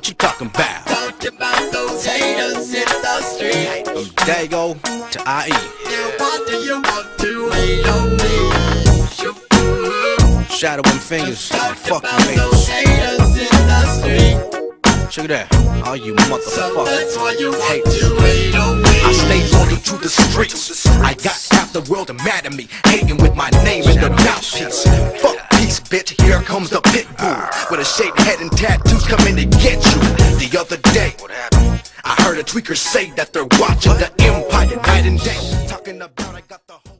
What you talking about? Talk about those haters in the street. From Dago to IE. Now why do you want to hate on me? Shadowing fingers. Fuck about you those haters. haters in the street. Check it out. All you motherfuckers. why you want Haters. to hate on me. I stay loyal to the streets. I got half the world mad at me, hating with my name in the mouthpiece. Fuck peace, bitch. Here comes the pit bull with a shaved head and tattoos coming to get you. The other day, I heard a tweaker say that they're watching the Empire night and day, talking about I got the whole.